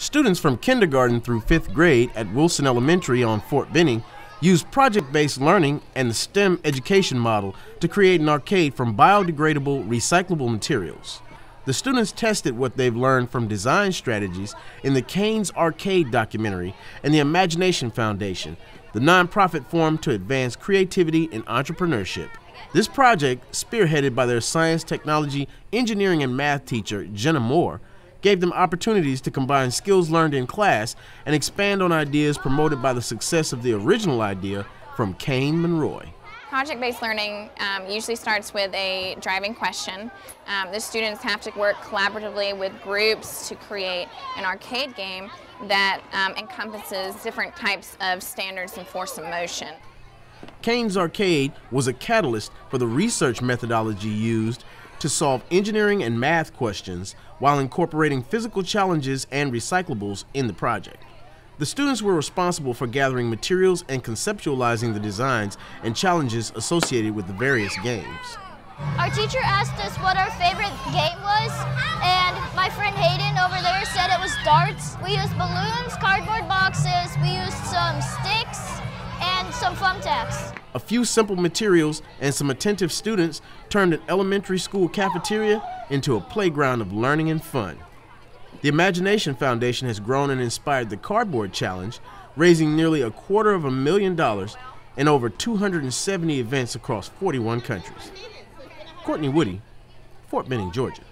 Students from kindergarten through fifth grade at Wilson Elementary on Fort Benning used project based learning and the STEM education model to create an arcade from biodegradable, recyclable materials. The students tested what they've learned from design strategies in the Caine's Arcade documentary and the Imagination Foundation, the nonprofit formed to advance creativity and entrepreneurship. This project, spearheaded by their science, technology, engineering, and math teacher, Jenna Moore, gave them opportunities to combine skills learned in class and expand on ideas promoted by the success of the original idea from Caine Monroy. Project-based learning um, usually starts with a driving question. Um, the students have to work collaboratively with groups to create an arcade game that um, encompasses different types of standards and force of motion. Caine's Arcade was a catalyst for the research methodology used to solve engineering and math questions while incorporating physical challenges and recyclables in the project. The students were responsible for gathering materials and conceptualizing the designs and challenges associated with the various games. Our teacher asked us what our favorite game was, and my friend Hayden over there said it was darts. We used balloons, cardboard boxes, we used some sticks, some thumbtacks. A few simple materials and some attentive students turned an elementary school cafeteria into a playground of learning and fun. The Imagination Foundation has grown and inspired the Cardboard Challenge, raising nearly a quarter of a million dollars in over 270 events across 41 countries. Courtney Woody, Fort Benning, Georgia.